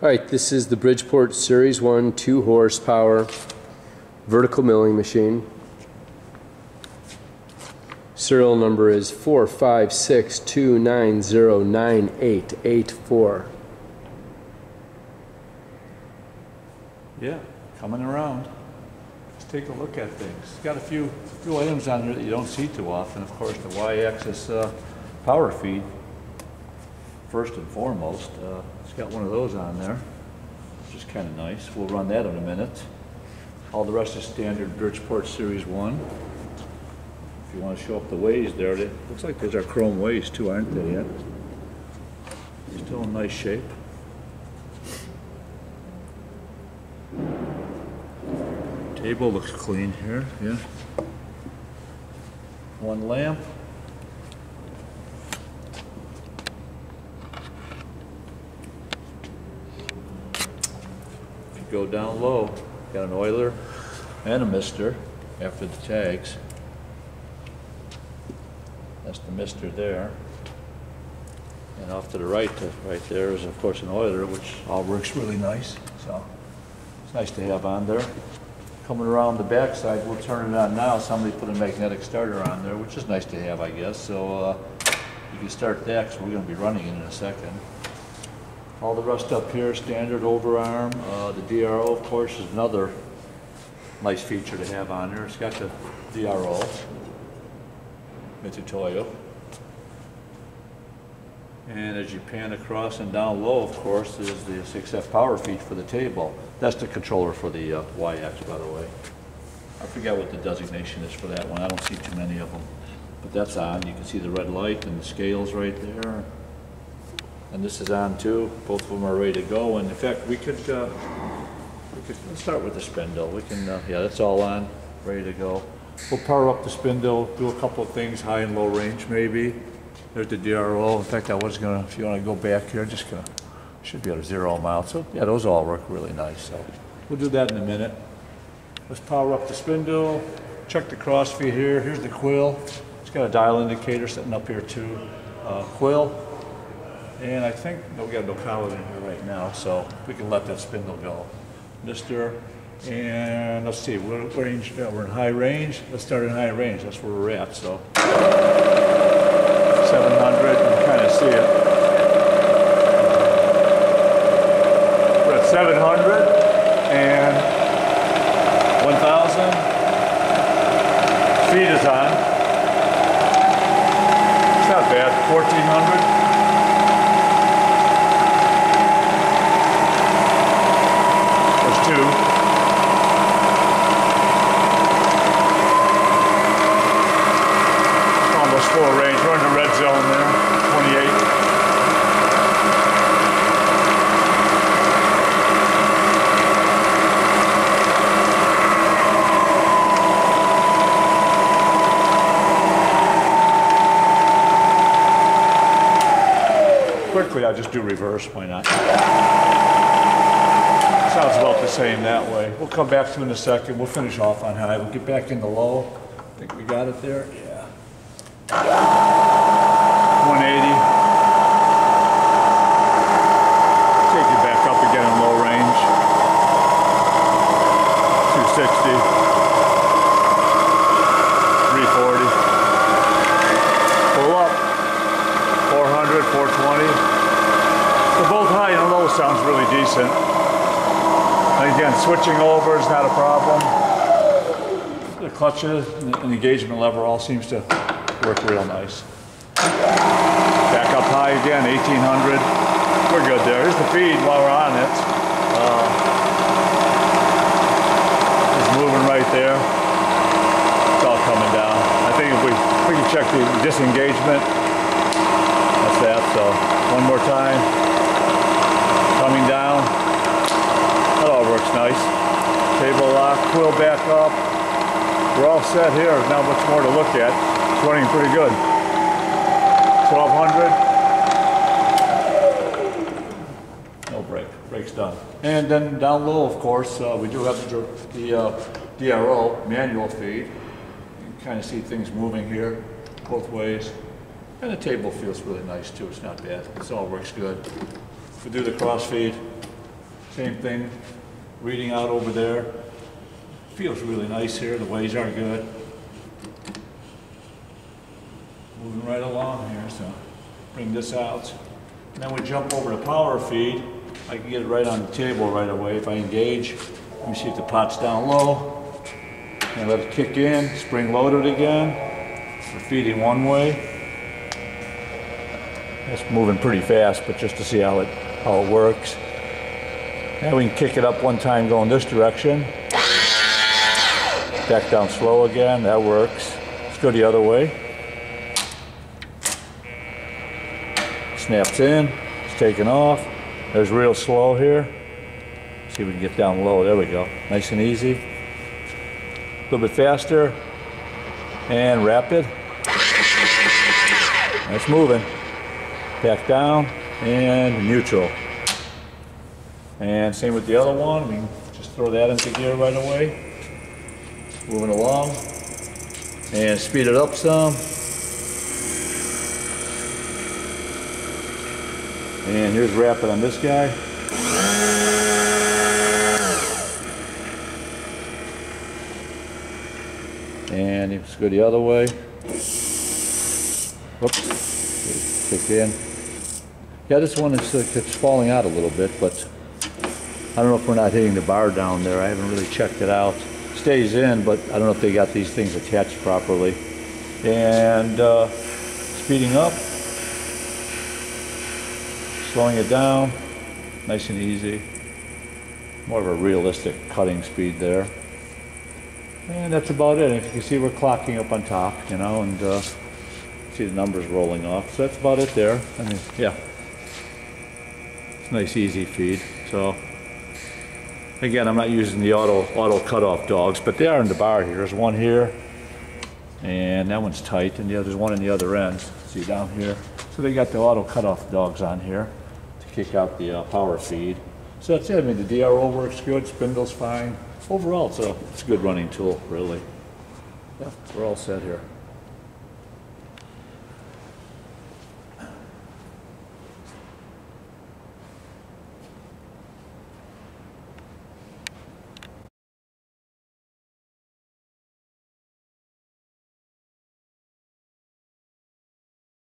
All right, this is the Bridgeport Series 1 2 horsepower vertical milling machine. Serial number is 45629098884. Yeah, coming around. Let's take a look at things. It's got a few, few items on there that you don't see too often. Of course, the Y-axis uh, power feed, first and foremost. Uh, It's got one of those on there, which is kind of nice. We'll run that in a minute. All the rest is standard Bridgeport Series 1. If you want to show up the ways there, it looks like those are chrome ways too, aren't they yet? Still in nice shape. Table looks clean here, yeah. One lamp. Go down low, got an oiler and a mister after the tags. That's the mister there. And off to the right, to- right there is of course an oiler, which all works really nice, so it's nice to have on there. Coming around the backside, we'll turn it on now. Somebody put a magnetic starter on there, which is nice to have, I guess. So uh, you can start that, so we're gonna be running it in a second. All the rest up here, standard overarm. Uh, The DRO, of course, is another nice feature to have on there. It's got the DRO, Mitutoyo. And as you pan across and down low, of course, is the 6F power feed for the table. That's the controller for the uh, Y-X, by the way. I forget what the designation is for that one. I don't see too many of them. But that's on. You can see the red light and the scales right there. And this is on too. Both of them are ready to go. And in fact, we could, uh, we could, let's start with the spindle. We can, uh, yeah, that's all on, ready to go. We'll power up the spindle, do a couple of things, high and low range maybe. There's the DRO. In fact, I was gonna, if you wanna go back here, I'm just gonna, should be able to zero out. So, yeah, those all work really nice, so. We'll do that in a minute. Let's power up the spindle, check the cross feed here. Here's the quill. It's got a dial indicator sitting up here too. Uh, quill. And I think we got Bill Collard in here right now, so we can let that spindle go. Mr. And let's see, we're, range, uh, we're in high range. Let's start in high range. That's where we're at. So 700, you can kind of see it. We're at 700 and 1,000 feet is on. It's not bad, 1,400. Quickly, I'll just do reverse, why not? Sounds about the same that way. We'll come back to in a second. We'll finish off on high. We'll get back into low. I Think we got it there? Yeah. 180. Take you back up again in low range. 260. 340. Pull up. 400, 420. So both high and low sounds really decent. And again, switching over is not a problem. The clutches and the engagement lever all seems to work real nice. Back up high again, 1800. We're good there. Here's the feed while we're on it. Uh, it's moving right there. It's all coming down. I think if we, if we can check the disengagement, that's that. So one more time. Coming down. That all works nice. Table lock, quill back up. We're all set here. Not much more to look at. It's running pretty good. 1200. No brake. Brake's done. And then down low, of course, uh, we do have the, the uh, DRO manual feed. You can kind of see things moving here both ways. And the table feels really nice too. It's not bad. This all works good. We do the cross feed. Same thing, reading out over there. Feels really nice here, the ways are good. Moving right along here, so bring this out. And then we jump over to power feed. I can get it right on the table right away if I engage. Let me see if the pot's down low. And let it kick in, spring loaded again. We're feeding one way. It's moving pretty fast, but just to see how it, how it works. And we can kick it up one time going this direction. Back down slow again, that works. Let's go the other way. Snaps in, it's taken off. There's real slow here. See if we can get down low, there we go. Nice and easy. A little bit faster. And rapid. That's moving. Back down and neutral. And same with the other one. We can just throw that into gear right away. Moving along. And speed it up some. And here's rapid on this guy. And let's go the other way. Whoops, kick in. Yeah, this one is, uh, it's falling out a little bit, but I don't know if we're not hitting the bar down there. I haven't really checked it out. Stays in, but I don't know if they got these things attached properly. And uh, speeding up, slowing it down, nice and easy. More of a realistic cutting speed there. And that's about it. If you can see, we're clocking up on top, you know, and uh, see the numbers rolling off. So that's about it there. I mean, yeah. Nice, easy feed. So, again, I'm not using the auto auto cutoff dogs, but they are in the bar here. There's one here, and that one's tight, and the other's one in the other end. See down here. So they got the auto cutoff dogs on here to kick out the uh, power feed. So that's it. I mean, the DRO works good. Spindle's fine. Overall, it's a it's a good running tool, really. Yeah, we're all set here.